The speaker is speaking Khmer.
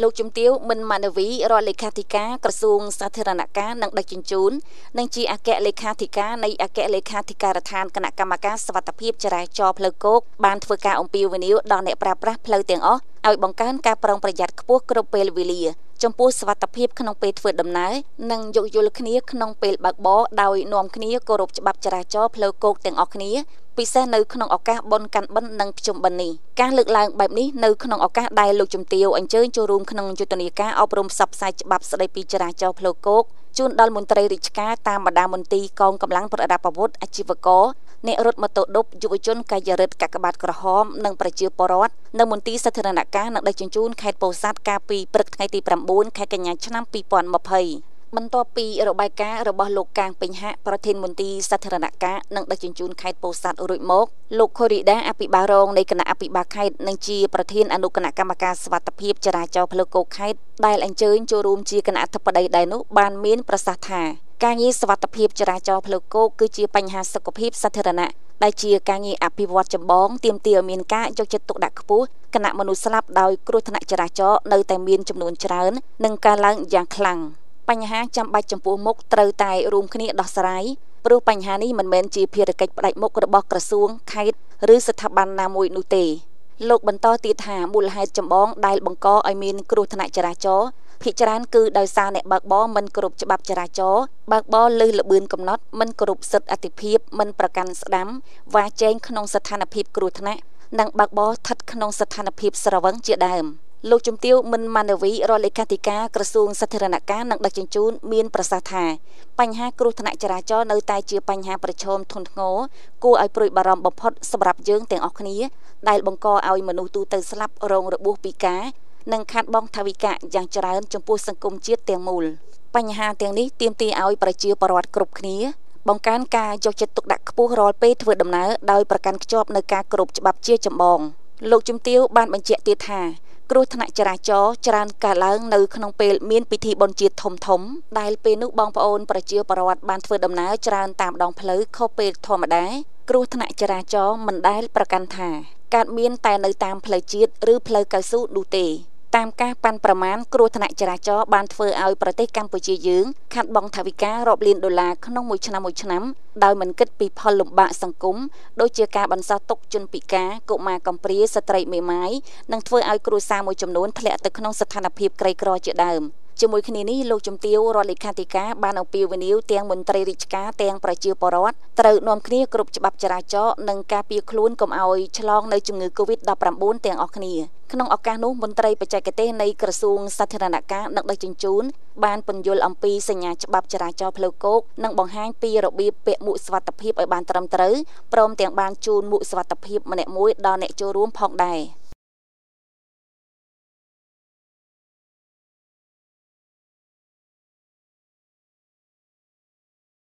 លោកជំទាវមិនម៉ាណវីរដ្ឋលេខាធិការក្រសួងសាធារណការនិងដឹកជញ្ជូននិងជាអគ្គលេខាធិការនៃអគ្គលេខាធិការដ្ឋានគណៈកម្មការសវត្ថភាពចរាចរណ៍ផ្លូវគោកបានធ្វើការអំពាវនាវដល់អ្នកប្រើប្រាស់ផ្លូវទាំងអស់ឲ្យបង្កើនការប្រុងប្រយ័ត្នខ្ពស់គ្រប់ពេលវេលា ចំពោះសវត្ថភាពក្នុងពេលធ្វើដំណើរនិងយោគយល់គ្នាក្នុងពេលបើកបរដោយនាំគ្នាគោរពច្បាប់ចរាចរណ៍ផ្លូវគោកទាំងអស់គ្នាពិសេសនៅក្នុងឱកាសបុណ្យកាន់បិណ្ឌនិងភ្ជុំបិណ្ឌនេះការលើកឡើងបែបនេះនៅក្នុងឱកាសដែលលោកជំទាវអញ្ជើញចូលរួមក្នុងយុទ្ធនាការអប់រំផ្សព្វផ្សាយច្បាប់ស្តីពីចរាចរណ៍ផ្លូវគោកជូនដល់មន្ត្រីរាជការតាមបណ្ដាមន្ទីរកងកម្លាំងប្រដាប់អាវុធអាជីវករអ្នករត់ម៉ូតូឌុបយុវជនកាយរិទ្ធកាកបាទក្រហមនិងប្រជាពលរដ្ឋ នៅមន្ទីរសាធារណការនិងដឹកជញ្ជូនខេត្តពោធិ៍សាត់កាលពីព្រឹកថ្ងៃទី9ខែកញ្ញាឆ្នាំ2020បន្ទាប់ពីរបាយការណ៍របស់លោកកាងពេញហៈប្រធានមន្ទីរសាធារណការនិងដឹកជញ្ជូនខេត្តពោធិ៍សាត់រួចមកលោកខូរីដាអភិបាលរងនៃគណៈអភិបាលខេត្តនិងជាប្រធានអនុគណៈកម្មការសវត្ថភាពចរាចរណ៍ផ្លូវគោកខេត្តដែលអញ្ជើញចូលរួមជាគណៈអធិបតីដែរនោះបានមានប្រសាសន៍ថា ការងារសវត្ថភាពចរាចរណ៍ផ្លូវគោកគឺជាបញ្ហាសុខភាពសាធារណៈដែលជាការងារអភិវឌ្ឍចម្បងទាមទារឲ្យមានការយកចិត្តទុកដាក់ខ្ពស់គណៈមនុស្សស្លាប់ដោយគ្រោះថ្នាក់ចរាចរណ៍នៅតែមានចំនួនច្រើននិងកើនឡើងយ៉ាងខ្លាំង។បញ្ហាចាំបាច់ចំពោះមុខត្រូវតែរួមគ្នាដោះស្រាយព្រោះបញ្ហានេះមិនមែនជាភារកិច្ចផ្ដាច់មុខរបស់ក្រសួងខេត្តឬស្ថាប័នណាមួយនោះទេលោកបន្តទៀតថាមូលហេតុចម្បងដែលបង្កឲ្យមានគ្រោះថ្នាក់ចរាចរណ៍ ភាគច្រើនគឺដោយសារអ្នកបើកបរមិនគោរពច្បាប់ចរាចរណ៍បើកបរលើសល្បឿនកំណត់មិនគោរពសិទ្ធិអតិភិបមិនប្រកាន់ស្ដាំវ៉ាចែងក្នុងស្ថានភាពគ្រោះថ្នាក់និងបើកបរស្ថិតក្នុងស្ថានភាពស្រវឹងជាដើម។លោកជំទាវមិនម៉ាណវីរដ្ឋលេខាធិការក្រសួងសាធារណការនិងដឹកជញ្ជូនមានប្រសាសន៍ថាបញ្ហាគ្រោះថ្នាក់ចរាចរណ៍នៅតែជាបញ្ហាប្រឈមធ្ងន់ធ្ងរគួរឲ្យព្រួយបារម្ភបំផុតសម្រាប់យើងទាំងអស់គ្នាដែលបង្កឲ្យមនុស្សទូទៅស្លាប់រងរបួសពីការ និងខាត់បងថវិកាយ៉ាងច្រើនចំពោះសង្គមជាតិទាំងមូលបញ្ហាទាំងនេះទាមទារឲ្យប្រជាពលរដ្ឋគ្រប់គ្នាបង្កើនការយកចិត្តទុកដាក់ខ្ពស់រាល់ពេលធ្វើដំណើរដោយប្រកាន់ខ្ជាប់នូវការគោរពច្បាប់ជាចម្បងលោកជំទាវបានបញ្ជាក់ទៀតថាគ្រោះថ្នាក់ចរាចរណ៍ច្រើនកើតឡើងនៅក្នុងពេលមានពិធីបុណ្យជាតិធំធំដែលពេលនោះបងប្អូនប្រជាពលរដ្ឋបានធ្វើដំណើរច្រើនតាមដងផ្លូវខុសពេលធម្មតាគ្រោះថ្នាក់ចរាចរណ៍មិនដែលប្រកាន់ថាកើតមានតែនៅតាមផ្លូវជាតិឬផ្លូវកៅស៊ូនោះទេ តាមការប៉ាន់ប្រមាណគ្រោះថ្នាក់ចរាចរណ៍បានធ្វើឲ្យប្រទេសកម្ពុជាយើងខាត់បងថវិការាប់លានដុល្លារក្នុងមួយឆ្នាំមួយឆ្នាំដោយមិនគិតពីផលលំបាកសង្គមដូចជាការបន្សល់ទុកជនពិការកុមារកំព្រាស្ត្រីមេម៉ាយនិងធ្វើឲ្យគ្រួសារមួយចំនួនធ្លាក់ទៅក្នុងស្ថានភាពក្រីក្រជាដើម ជាមួយគ្នានេះលោកជំទាវរដ្ឋលេខាធិការបានអំពាវនាវទាំងមន្ត្រីរាជការទាំងប្រជាពលរដ្ឋត្រូវនាំគ្នាគ្រប់ច្បាប់ចរាចរណ៍និងការពារខ្លួនកុំឲ្យឆ្លងនៅជំងឺ Covid-19 ទាំងអស់គ្នាក្នុងឱកាសនោះមន្ត្រីបច្ចេកទេសនៃក្រសួងសាធារណការនិងដឹកជញ្ជូនបានពន្យល់អំពីសញ្ញាច្បាប់ចរាចរណ៍ផ្លូវគោកនិងបង្ហាញពីរបៀបពាក់មួកសុវត្ថិភាពឲ្យបានត្រឹមត្រូវព្រមទាំងបានជូនមួកសុវត្ថិភាពម្នាក់មួយដល់អ្នកចូលរួមផងដែរ